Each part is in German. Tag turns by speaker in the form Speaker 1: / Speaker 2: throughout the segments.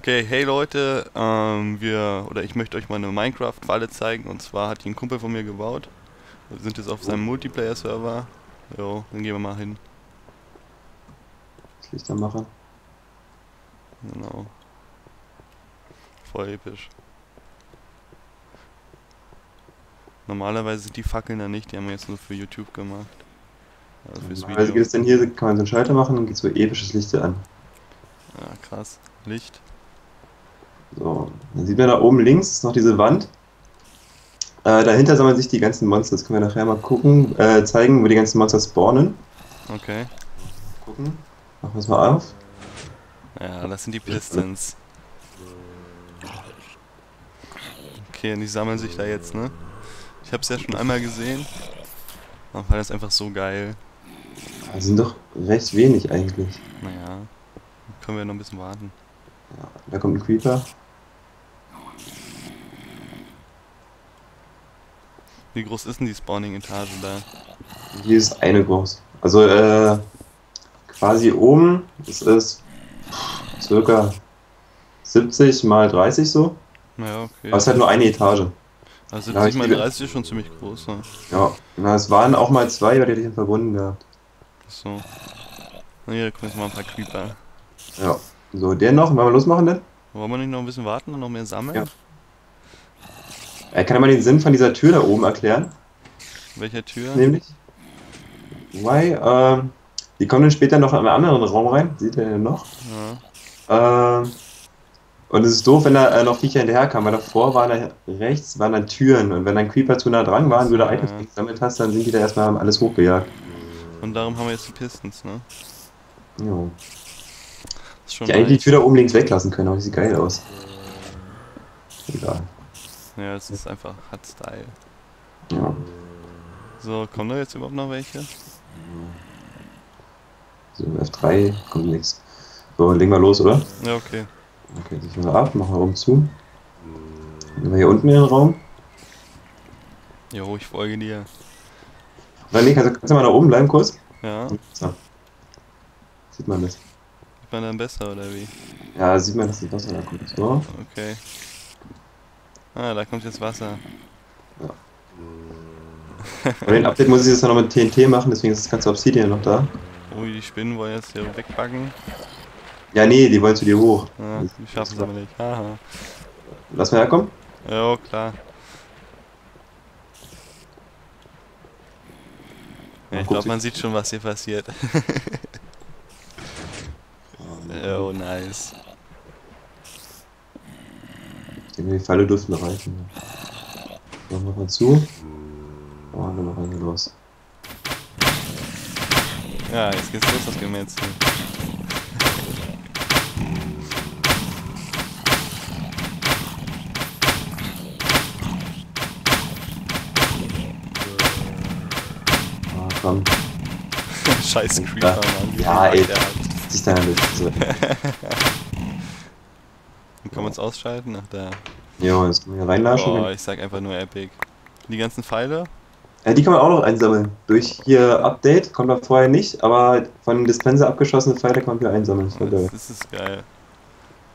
Speaker 1: Okay, hey Leute, ähm, wir, oder ich möchte euch mal eine Minecraft-Falle zeigen und zwar hat die ein Kumpel von mir gebaut. Wir sind jetzt auf seinem Multiplayer-Server. Jo, dann gehen wir mal hin.
Speaker 2: Das Licht anmachen.
Speaker 1: Genau. Voll episch. Normalerweise sind die Fackeln da nicht, die haben wir jetzt nur für YouTube gemacht. Also fürs
Speaker 2: Also geht es denn hier, kann man so einen Schalter machen und geht so episches Licht an.
Speaker 1: Ja, krass. Licht.
Speaker 2: So, dann sieht man da oben links ist noch diese Wand. Äh, dahinter sammeln sich die ganzen Monster. Das können wir nachher mal gucken, äh, zeigen, wo die ganzen Monster spawnen.
Speaker 1: Okay.
Speaker 2: Gucken. Machen wir es mal auf.
Speaker 1: Ja, das sind die Pistons. Okay, und die sammeln sich da jetzt, ne? Ich hab's ja schon einmal gesehen. Aber fand das einfach so geil.
Speaker 2: Das sind doch recht wenig eigentlich.
Speaker 1: Naja, können wir noch ein bisschen warten.
Speaker 2: Ja, da kommt ein Creeper.
Speaker 1: Wie groß ist denn die Spawning-Etage da?
Speaker 2: Hier ist eine groß. Also äh, quasi oben ist es circa 70 mal 30 so.
Speaker 1: Ja, okay.
Speaker 2: Aber es ist halt nur eine Etage.
Speaker 1: Also
Speaker 2: Ja,
Speaker 1: 70
Speaker 2: ich
Speaker 1: mal
Speaker 2: liebe-
Speaker 1: 30 ist schon ziemlich groß, ne?
Speaker 2: Ja, na, es waren auch mal zwei, aber die hätte ich dann verbunden gehabt.
Speaker 1: So. Na hier, gucken wir uns mal ein paar Creeper.
Speaker 2: Ja. So, der noch, wollen wir losmachen denn?
Speaker 1: Wollen wir nicht noch ein bisschen warten und noch mehr sammeln?
Speaker 2: Ja. Äh, kann er mal den Sinn von dieser Tür da oben erklären?
Speaker 1: Welcher Tür?
Speaker 2: Nämlich? Why? Ähm, die kommen dann später noch in einen anderen Raum rein. Sieht ihr den noch?
Speaker 1: Ja.
Speaker 2: Ähm, und es ist doof, wenn da äh, noch Viecher hinterherkamen, weil davor waren da rechts waren dann Türen und wenn dann Creeper zu nah dran waren, du da
Speaker 1: Ja.
Speaker 2: Items gesammelt hast, dann sind die da erstmal haben alles hochgejagt.
Speaker 1: Und darum haben wir jetzt die Pistons, ne?
Speaker 2: Jo. Ich hätte eigentlich die. Tür da oben links weglassen können, aber die sieht geil aus. Egal.
Speaker 1: Ja, es ist einfach, hat Style.
Speaker 2: Ja.
Speaker 1: So, kommen da jetzt überhaupt noch welche?
Speaker 2: So, F3 kommt nichts. So, legen wir los, oder?
Speaker 1: Ja, okay.
Speaker 2: Okay, sichern wir ab, machen wir oben zu. Gehen wir hier unten in den Raum.
Speaker 1: Jo, ich folge dir.
Speaker 2: Oder nee, kannst, kannst du mal da oben bleiben kurz?
Speaker 1: Ja,
Speaker 2: So. Sieht man das?
Speaker 1: Sieht man dann besser, oder wie?
Speaker 2: Ja, sieht man, dass das Wasser da kommt. So.
Speaker 1: Okay. Ah, da kommt jetzt Wasser.
Speaker 2: Bei dem Update muss ich das noch mit TNT machen, deswegen ist das ganze Obsidian noch da.
Speaker 1: Oh, die Spinnen wollen jetzt hier wegpacken.
Speaker 2: Ja, nee, die wollen zu dir hoch.
Speaker 1: Ja, die schaffen es aber nicht. Haha.
Speaker 2: Lass mal herkommen.
Speaker 1: Ja, klar. Ja, ich glaube, man sieht schon, was hier passiert. oh, nice.
Speaker 2: Die Pfeile dürften reichen. Machen wir mal zu. Oh, dann machen wir los.
Speaker 1: Ja, jetzt geht's los, das Gemetzel.
Speaker 2: Ah, komm.
Speaker 1: Scheiß Creeper, Mann.
Speaker 2: Ja, ey. Sich nicht. So.
Speaker 1: Und Kann man es ausschalten? Ach, da.
Speaker 2: Jo, jetzt können wir hier reinlatschen.
Speaker 1: Boah, ich sag einfach nur Epic. Die ganzen Pfeile?
Speaker 2: Ja, die kann man auch noch einsammeln. Durch hier Update kommt man vorher nicht, aber von dem Dispenser abgeschossene Pfeile kann man wieder einsammeln. Das ist voll geil.
Speaker 1: Das ist geil.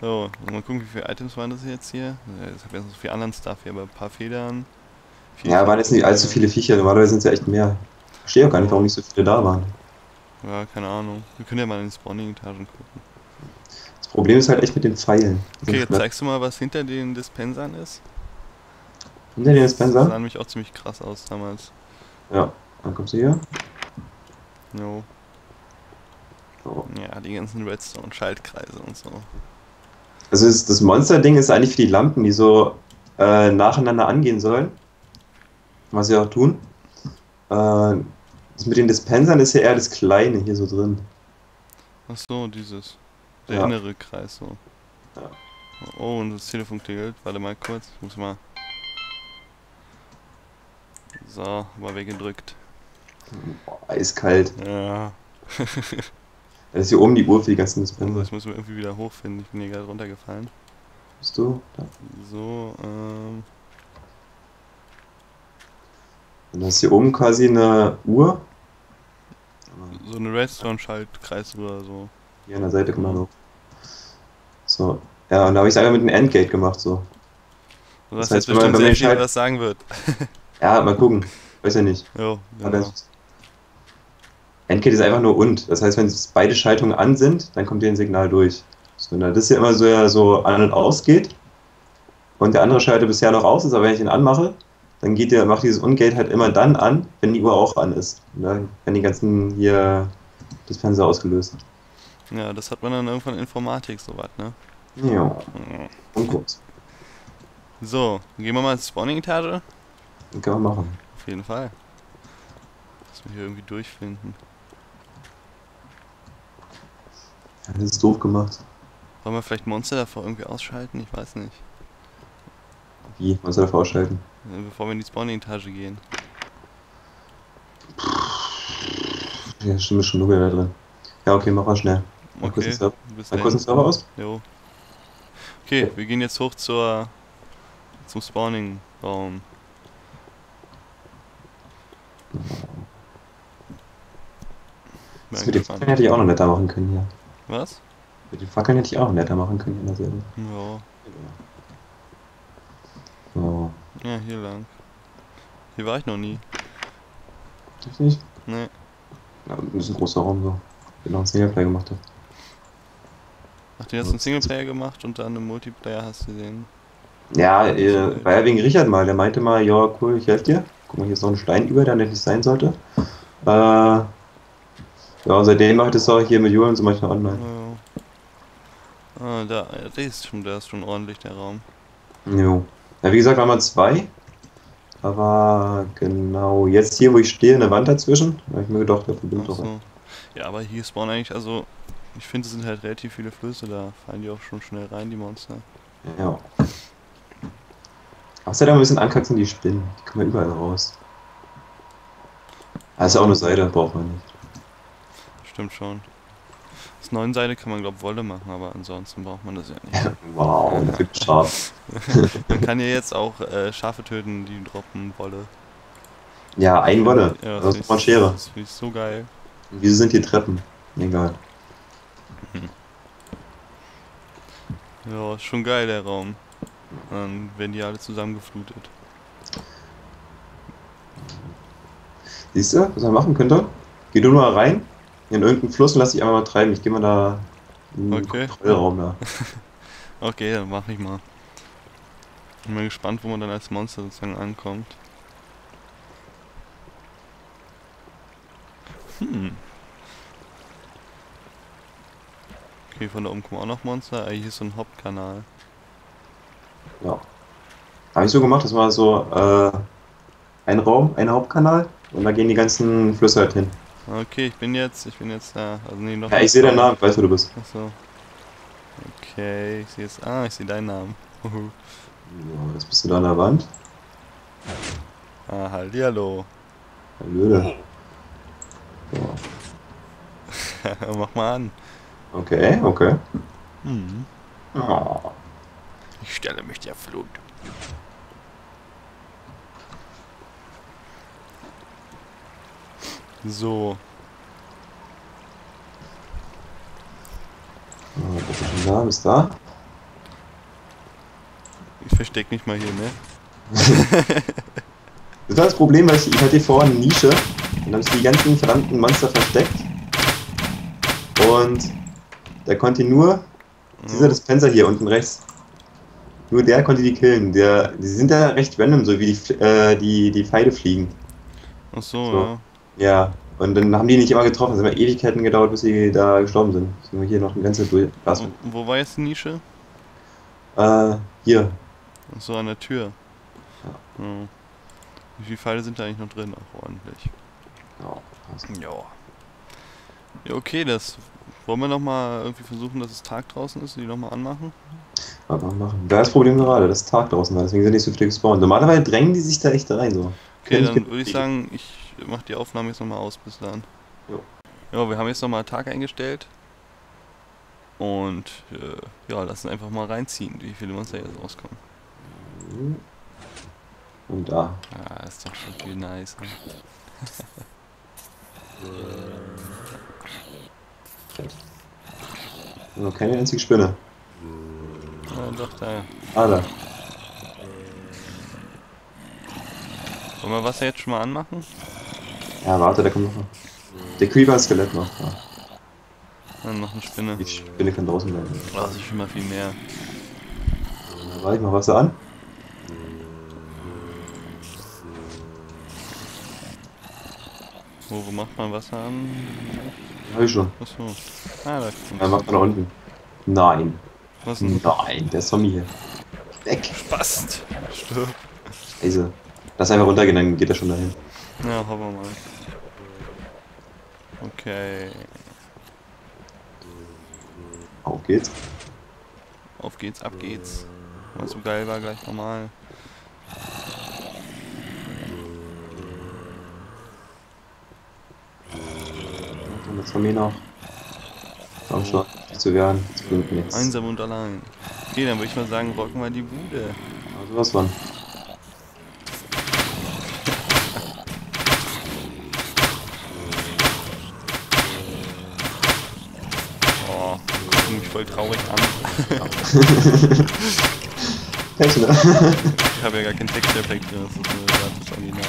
Speaker 1: So, mal gucken, wie viele Items waren das jetzt hier? Ja, Ich habe jetzt noch so viel anderen Stuff hier, aber ein paar Federn.
Speaker 2: Ja, waren jetzt nicht allzu viele Viecher, normalerweise sind es ja echt mehr. Ich verstehe auch gar nicht, warum nicht so viele da waren.
Speaker 1: Ja, keine Ahnung. Wir können ja mal in die Spawning-Etagen gucken.
Speaker 2: Das Problem ist halt echt mit den Pfeilen.
Speaker 1: Okay, jetzt zeigst du mal, was hinter den Dispensern ist.
Speaker 2: Hinter den
Speaker 1: Das
Speaker 2: Dispenser?
Speaker 1: sah nämlich auch ziemlich krass aus damals.
Speaker 2: Ja. Dann kommst du hier.
Speaker 1: Jo.
Speaker 2: So.
Speaker 1: Ja, die ganzen Redstone-Schaltkreise und so.
Speaker 2: Also das, das Monster-Ding ist eigentlich für die Lampen, die so äh, nacheinander angehen sollen. Was sie auch tun. Äh, das mit den Dispensern ist ja eher das Kleine hier so drin.
Speaker 1: Ach so, dieses. Der
Speaker 2: Ja.
Speaker 1: innere Kreis so.
Speaker 2: Ja.
Speaker 1: Oh, und das Telefon klingelt. Warte mal kurz. Ich muss mal. So, mal weggedrückt.
Speaker 2: Boah, eiskalt.
Speaker 1: Ja.
Speaker 2: Das ist hier oben die Uhr für die ganzen
Speaker 1: Also
Speaker 2: Dispenser.
Speaker 1: ich muss mir irgendwie wieder hochfinden. Ich bin hier gerade runtergefallen.
Speaker 2: Bist du? Da.
Speaker 1: So, ähm.
Speaker 2: Und das ist hier oben quasi eine Uhr.
Speaker 1: So eine Redstone-Schaltkreis oder so.
Speaker 2: Hier an der Seite, guck mal noch. So. Ja, und da habe ich es einfach mit einem Endgate gemacht, so.
Speaker 1: Du hast
Speaker 2: Das heißt,
Speaker 1: jetzt
Speaker 2: wenn man-
Speaker 1: bestimmt sehr viel,
Speaker 2: halt-
Speaker 1: was sagen wird.
Speaker 2: Ja, mal gucken. Weiß ja nicht.
Speaker 1: Jo, genau.
Speaker 2: Endgate ist einfach nur und. Das heißt, wenn beide Schaltungen an sind, dann kommt hier ein Signal durch. So, wenn das hier immer so, ja, so an und aus geht und der andere Schalter bisher noch aus ist, aber wenn ich ihn anmache, dann geht der, macht dieses Ungate halt immer dann an, wenn die Uhr auch an ist. Dann werden die ganzen hier Dispenser ausgelöst.
Speaker 1: Ja, das hat man dann irgendwann in Informatik soweit, ne?
Speaker 2: Ja, und kurz.
Speaker 1: So, gehen wir mal ins Spawning-Etage?
Speaker 2: Das kann man machen.
Speaker 1: Auf jeden Fall. Müssen wir hier irgendwie durchfinden.
Speaker 2: Ja, das ist doof gemacht.
Speaker 1: Wollen wir vielleicht Monster davor irgendwie ausschalten? Ich weiß nicht.
Speaker 2: Wie? Man soll dafür ausschalten.
Speaker 1: Bevor wir in die Spawning-Etage gehen.
Speaker 2: Ja, stimmt, ist schon dunkel da drin. Ja, okay, mach mal schnell. Mal kurz
Speaker 1: Okay,
Speaker 2: den kurz den
Speaker 1: dahin.
Speaker 2: Server aus.
Speaker 1: Jo. Okay, wir gehen jetzt hoch zur zum Spawning-Raum.
Speaker 2: Das mit den
Speaker 1: gespannt.
Speaker 2: Fackeln hätte ich auch noch netter machen können hier.
Speaker 1: Was?
Speaker 2: Mit den Fackeln hätte ich auch noch netter machen können in der Serie.
Speaker 1: Ja.
Speaker 2: So,
Speaker 1: Ja, hier lang. Hier war ich noch nie.
Speaker 2: richtig?
Speaker 1: Ne.
Speaker 2: Ja, das ist ein großer Raum so. Den noch ein Singleplayer gemacht habe.
Speaker 1: Ach, den hast du einen Singleplayer gemacht und dann im Multiplayer hast du den.
Speaker 2: Ja, äh, war ja wegen Richard mal. Der meinte mal, ja, cool, ich helfe dir. Guck mal, hier ist noch ein Stein über, der nicht sein sollte. Äh, ja, und seitdem mache ich das auch hier mit Julian zum Beispiel online.
Speaker 1: Ja. Ah, da, der ist schon, der ist schon ordentlich, der Raum.
Speaker 2: Jo. Ja, wie gesagt, waren wir zwei. Da war genau jetzt hier, wo ich stehe, eine Wand dazwischen. Da habe ich mir gedacht, der verbindet doch.
Speaker 1: so. Ja, aber hier spawnen eigentlich, also, ich finde, es sind halt relativ viele Flüsse, da fallen die auch schon schnell rein, die Monster.
Speaker 2: Ja. Außerdem ein bisschen ankacken die Spinnen. Die kommen ja überall raus. Also auch eine Seite, braucht man nicht.
Speaker 1: Stimmt schon. Aus neuen Seite kann man, glaub Wolle machen, aber ansonsten braucht man das ja nicht.
Speaker 2: Wow, scharf.
Speaker 1: Man kann ja jetzt auch äh, Schafe töten, die droppen Wolle.
Speaker 2: Ja, ein Wolle.
Speaker 1: Ja,
Speaker 2: das
Speaker 1: find
Speaker 2: ist mal Schere.
Speaker 1: Das finde ich so geil.
Speaker 2: Wieso sind hier Treppen? Egal.
Speaker 1: Ja, ist schon geil, der Raum. Dann werden die alle zusammengeflutet.
Speaker 2: Siehst du, was man machen könnte? Geh du mal rein in irgendeinen Fluss und lass dich einfach mal treiben. Ich gehe mal da in den
Speaker 1: Okay.
Speaker 2: Kontrollraum da.
Speaker 1: Okay, dann mach ich mal. Bin mal gespannt, wo man dann als Monster sozusagen ankommt. Hm. Okay, von da oben kommen auch noch Monster. Ah, hier ist so ein Hauptkanal.
Speaker 2: Ja. Habe ich so gemacht, das war so äh, ein Raum, ein Hauptkanal und da gehen die ganzen Flüsse halt hin.
Speaker 1: Okay, ich bin jetzt, ich bin jetzt da. Also nee, noch
Speaker 2: Ja, ich sehe deinen Namen, ich weiß, wo du bist.
Speaker 1: Achso. Okay, ich sehe jetzt. Ah, ich sehe deinen Namen.
Speaker 2: Ja, jetzt bist du da an der Wand.
Speaker 1: ah, hallihallo.
Speaker 2: Blöde. Ja.
Speaker 1: Mach mal an.
Speaker 2: Okay, okay.
Speaker 1: Hm.
Speaker 2: Oh.
Speaker 1: Ich stelle mich der Flut. So,
Speaker 2: Oh, schon da? Bist da?
Speaker 1: ich versteck mich mal hier, ne?
Speaker 2: Das war das Problem, weil ich, ich hatte hier vorne eine Nische und dann habe ich die ganzen verdammten Monster versteckt. Und da konnte nur dieser Dispenser hier unten rechts. Nur der konnte die killen. Der, die sind da recht random, so wie die, äh, die, die Pfeile fliegen.
Speaker 1: Ach so,
Speaker 2: So.
Speaker 1: ja.
Speaker 2: Ja. Und dann haben die nicht immer getroffen. Es hat immer Ewigkeiten gedauert, bis sie da gestorben sind. Deswegen haben wir hier noch eine ganze durch. Was?
Speaker 1: Und wo war jetzt die Nische?
Speaker 2: Äh, hier.
Speaker 1: Ach so, an der Tür. Ja. Wie viele Pfeile sind da eigentlich noch drin? Ach, ordentlich.
Speaker 2: Ja, passt.
Speaker 1: Ja. Ja, okay, das. Wollen wir nochmal irgendwie versuchen, dass es Tag draußen ist, die nochmal anmachen?
Speaker 2: Aber machen. Da ist das Problem gerade, das ist Tag draußen, war, deswegen sind nicht so viele gespawnt. Normalerweise drängen die sich da echt rein so.
Speaker 1: Okay, dann würde ich sagen, ich mache die Aufnahme jetzt nochmal aus bis dann.
Speaker 2: Jo.
Speaker 1: Ja, wir haben jetzt nochmal Tag eingestellt. Und äh, ja, lassen einfach mal reinziehen, wie viele Monster jetzt rauskommen.
Speaker 2: Und da.
Speaker 1: Ah, ist doch schon viel nice. Ne?
Speaker 2: Also keine einzige Spinne.
Speaker 1: Ja, doch, da.
Speaker 2: Ah, da.
Speaker 1: Wollen wir Wasser jetzt schon mal anmachen?
Speaker 2: Ja, warte, da kommt noch. was. Der Creeper ist Skelett noch. Ja.
Speaker 1: Dann noch eine Spinne.
Speaker 2: Die Spinne kann draußen bleiben.
Speaker 1: Oh, das ist schon mal viel mehr.
Speaker 2: Dann warte ich mal Wasser an.
Speaker 1: Wo, wo macht man Wasser an?
Speaker 2: Hab ich schon.
Speaker 1: Achso. Ah, da
Speaker 2: Dann
Speaker 1: kommt
Speaker 2: macht man nach unten. Nein.
Speaker 1: Was denn?
Speaker 2: Nein, der Zombie hier. Weg.
Speaker 1: Spast! Stirb.
Speaker 2: Scheiße. Lass einfach runtergehen, dann geht er schon dahin.
Speaker 1: Ja, hoffen wir mal. Okay.
Speaker 2: Auf geht's.
Speaker 1: Auf geht's, ab geht's. Was so geil war, gleich normal.
Speaker 2: Und der Zombie noch. Komm schon, nicht zu werden. Das bringt nichts.
Speaker 1: Einsam und allein. Okay, dann würde ich mal sagen, rocken wir die Bude.
Speaker 2: Also was von.
Speaker 1: Oh, gucken mich voll traurig an.
Speaker 2: Pech, ne?
Speaker 1: Ich habe ja gar keinen Texteffekt drin, das ist nur das Original.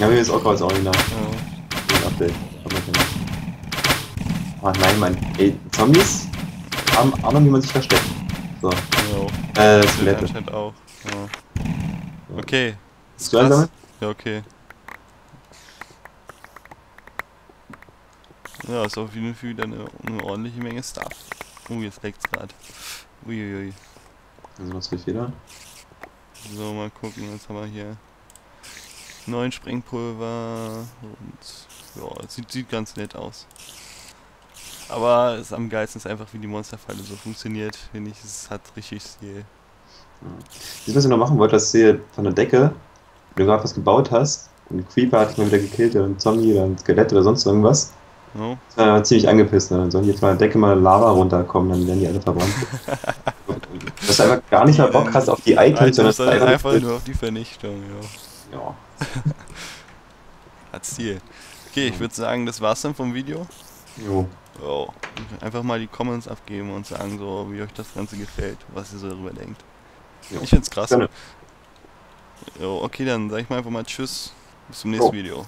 Speaker 2: Ja, mir ist auch gerade das Original.
Speaker 1: Ja.
Speaker 2: Den Update. Nicht. Oh nein, Mann. Ey, Zombies haben Ahnung, wie man sich versteckt. So.
Speaker 1: Jo.
Speaker 2: Äh, Skelette.
Speaker 1: auch. Ja. Okay.
Speaker 2: Bist du einsammeln?
Speaker 1: Ja, okay. Ja, ist auf jeden Fall wieder eine, eine ordentliche Menge Stuff. Uh, jetzt leckt's grad. Uiuiui.
Speaker 2: Also was für Federn?
Speaker 1: So, mal gucken, jetzt haben wir hier neun Sprengpulver und ja, es sieht, sieht ganz nett aus. Aber es am geilsten ist einfach, wie die Monsterfalle so funktioniert, finde ich. Es hat richtig Stil.
Speaker 2: Das, was ich noch machen wollte, dass hier von der Decke, wenn du gerade was gebaut hast, und ein Creeper hat dich mal wieder gekillt oder ein Zombie oder ein Skelett oder sonst irgendwas,
Speaker 1: No?
Speaker 2: das war ziemlich angepisst. Ne? Dann sollen jetzt von der Decke mal Lava runterkommen, dann werden die alle verbrannt. dass du einfach gar nicht mehr Bock hast auf die Items, sondern du
Speaker 1: einfach,
Speaker 2: einfach,
Speaker 1: nur auf die Vernichtung, ja.
Speaker 2: Ja.
Speaker 1: Hat Stil. Okay, ich würde sagen, das war's dann vom Video.
Speaker 2: Jo.
Speaker 1: Jo. Einfach mal die Comments abgeben und sagen so, wie euch das Ganze gefällt, was ihr so darüber denkt.
Speaker 2: Jo.
Speaker 1: Ich find's krass.
Speaker 2: Gerne.
Speaker 1: Jo, okay, dann sag ich mal einfach mal Tschüss. Bis zum nächsten
Speaker 2: Jo.
Speaker 1: Video.